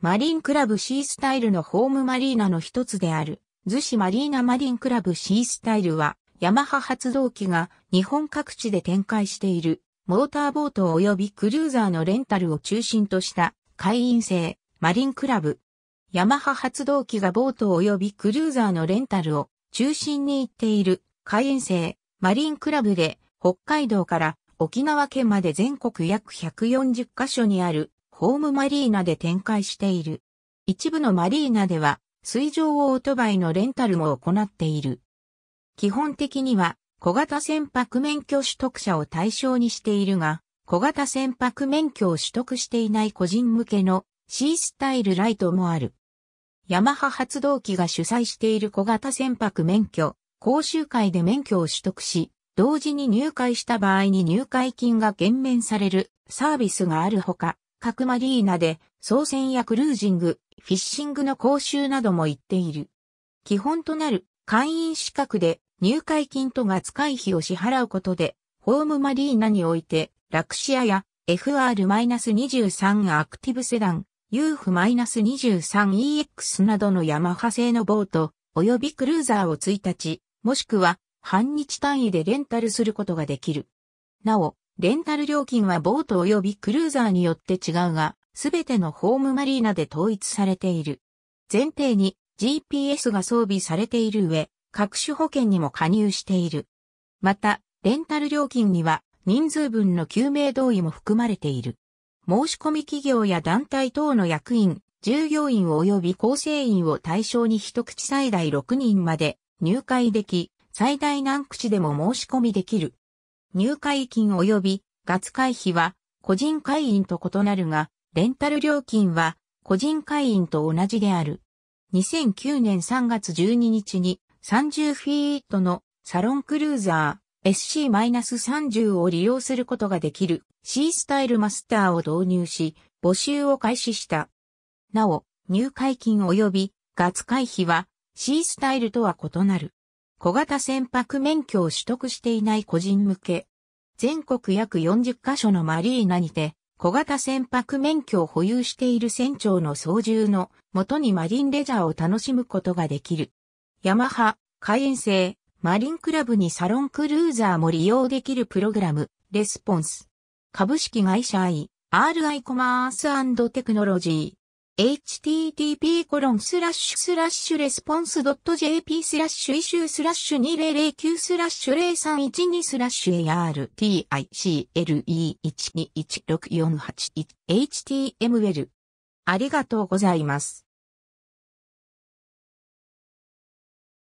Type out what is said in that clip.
マリンクラブシースタイルのホームマリーナの一つである、逗子マリーナマリンクラブシースタイルは、ヤマハ発動機が日本各地で展開している、モーターボート及びクルーザーのレンタルを中心とした会員制マリンクラブ。ヤマハ発動機がボート及びクルーザーのレンタルを中心に行っている。会員制マリンクラブで北海道から沖縄県まで全国約140カ所にある。ホームマリーナで展開している。一部のマリーナでは水上オートバイのレンタルも行っている。基本的には小型船舶免許取得者を対象にしているが、小型船舶免許を取得していない個人向けのシースタイルライトもある。ヤマハ発動機が主催している小型船舶免許、講習会で免許を取得し、同時に入会した場合に入会金が減免されるサービスがあるほか、各マリーナで、操船やクルージング、フィッシングの講習なども行っている。基本となる会員資格で入会金とが使い費を支払うことで、ホームマリーナにおいて、ラクシアや FR-23 アクティブセダン、UF-23EX などのヤマハ製のボート、及びクルーザーを1日、もしくは半日単位でレンタルすることができる。なお、レンタル料金はボート及びクルーザーによって違うが、すべてのホームマリーナで統一されている。前提に GPS が装備されている上、各種保険にも加入している。また、レンタル料金には人数分の救命同意も含まれている。申し込み企業や団体等の役員、従業員及び構成員を対象に一口最大6人まで入会でき、最大何口でも申し込みできる。入会金及び月会費は個人会員と異なるが、レンタル料金は個人会員と同じである。2009年3月12日に30フィートのサロンクルーザー SC-30 を利用することができる C スタイルマスターを導入し、募集を開始した。なお、入会金及び月会費は C スタイルとは異なる。小型船舶免許を取得していない個人向け。全国約40カ所のマリーナにて、小型船舶免許を保有している船長の操縦のもとにマリンレジャーを楽しむことができる。ヤマハ、会員制、マリンクラブにサロンクルーザーも利用できるプログラム、レスポンス。株式会社 IRI コマース&テクノロジー。 http コロンスラッシュスラッシュ response.jp スラッシュ issue スラッシュ2009スラッシュ0312スラッシュ article121648 HTML ありがとうございます。